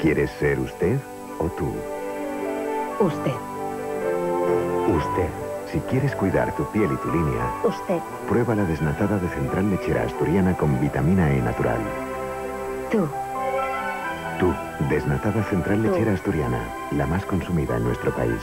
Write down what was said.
¿Quieres ser usted o tú? Usted. Usted. Si quieres cuidar tu piel y tu línea, Usted. prueba la desnatada de Central Lechera Asturiana con vitamina E natural. Tú. Tú, desnatada Central Lechera Asturiana, la más consumida en nuestro país.